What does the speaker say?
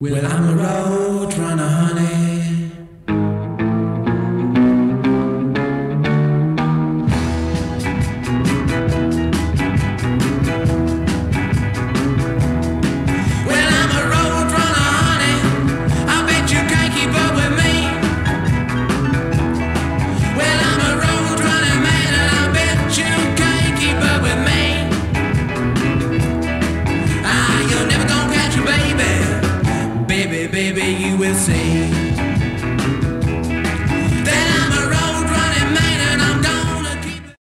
Well, I'm a road runner, honey. baby, baby, you will see.